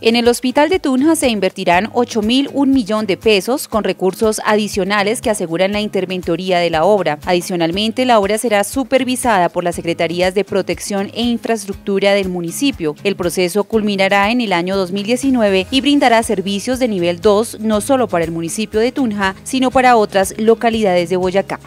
En el hospital de Tunja se invertirán 8.001 millón de pesos con recursos adicionales que aseguran la interventoría de la obra. Adicionalmente, la obra será supervisada por las Secretarías de Protección e Infraestructura del municipio. El proceso culminará en el año 2019 y brindará servicios de nivel 2 no solo para el municipio de Tunja, sino para otras localidades de Boyacá.